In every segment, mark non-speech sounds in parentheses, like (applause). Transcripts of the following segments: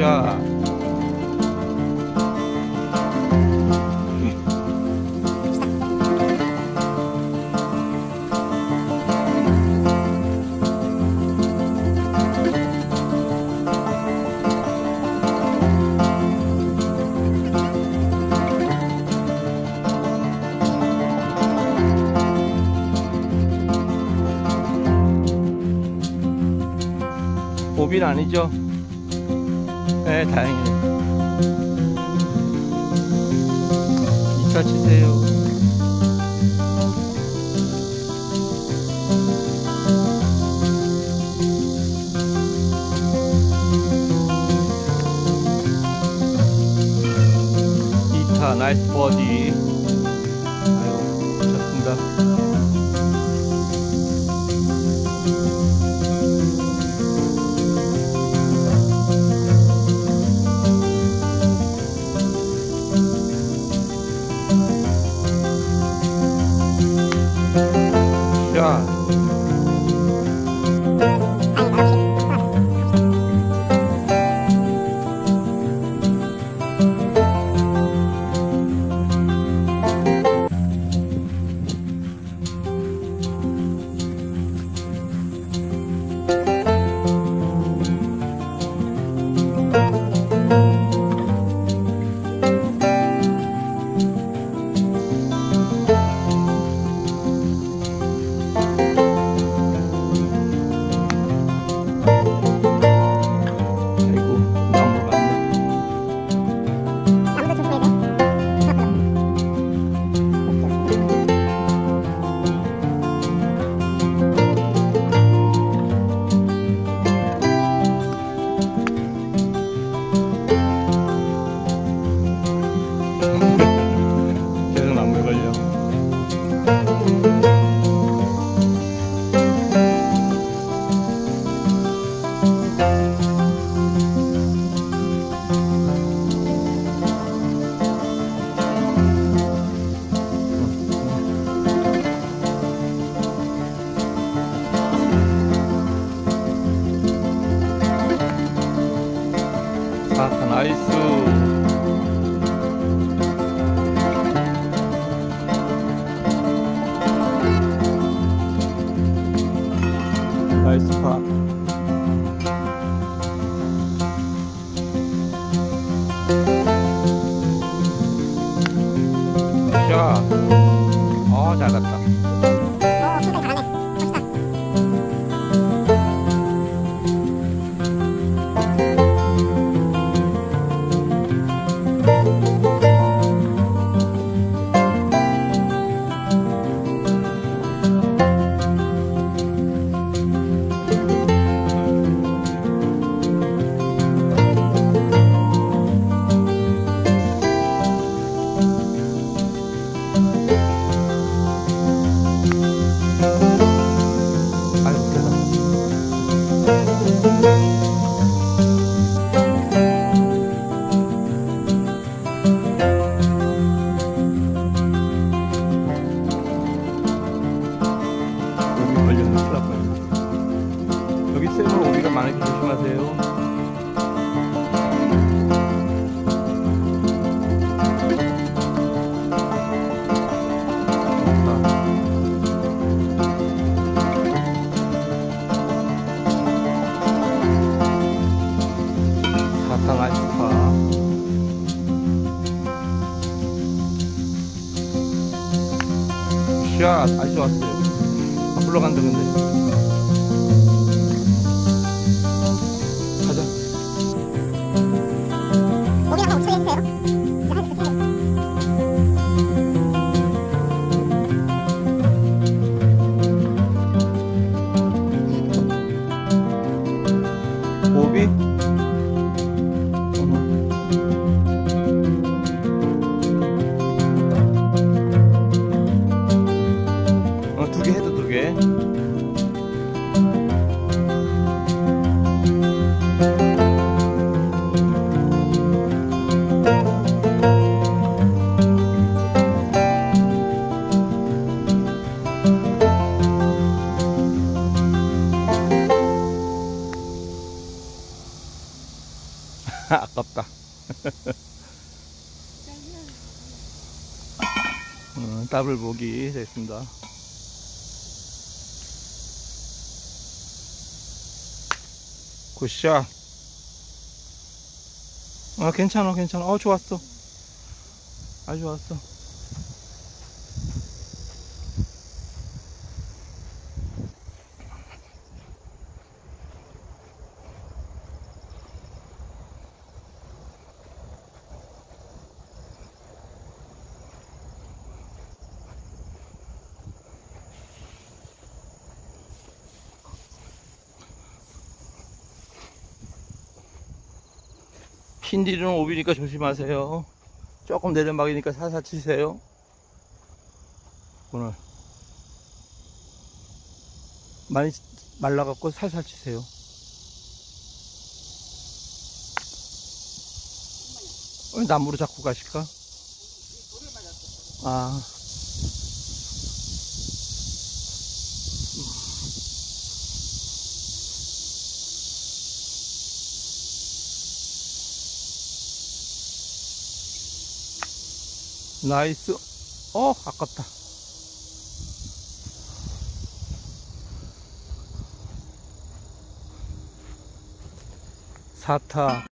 굿샷 고비는 아니죠? 네, 음. 다행이네. 이차 치세요. 나이스 버디 아유 좋습니다 God. Post Pop. 제가 아주 좋았어요. 불러간다 근데. 아깝다. (laughs) 어, 더블 보기 됐습니다. 굿샷. 아, 괜찮아, 괜찮아. 어, 좋았어. 아주 좋았어. 흰디는 오비니까 조심하세요. 조금 내리막이니까 살살 치세요. 오늘 많이 말라갖고 살살 치세요. 왜 나무로 잡고 가실까? 아. 나이스. 어, 아깝다. 사타.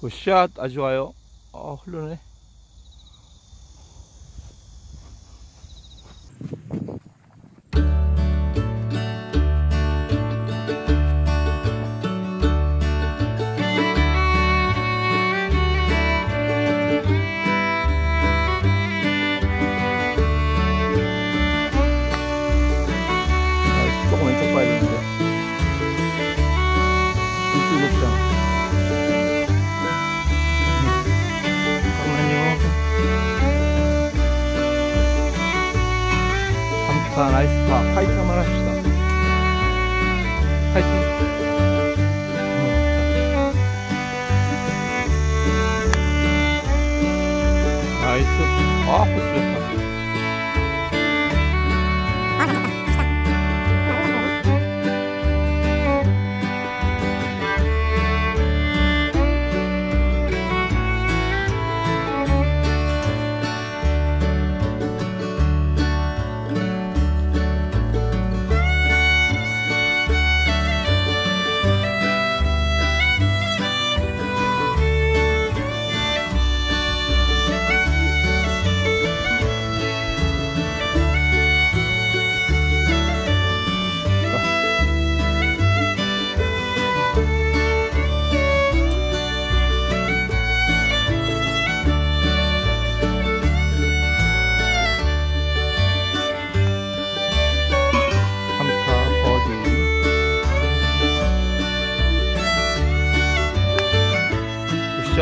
굿샷. 아주 좋아요. 어, 흐르네. nice puff.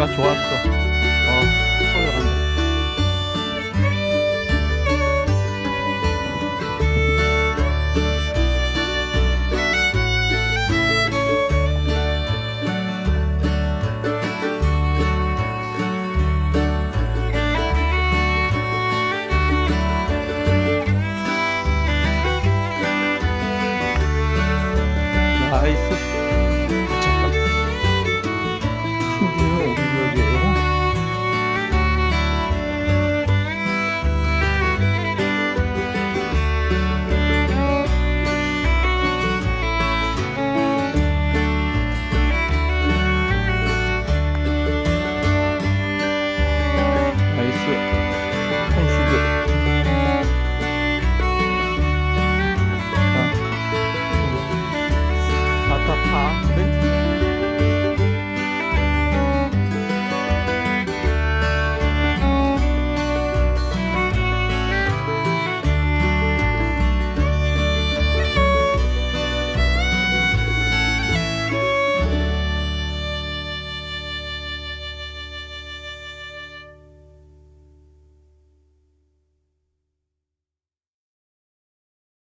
좋았어 어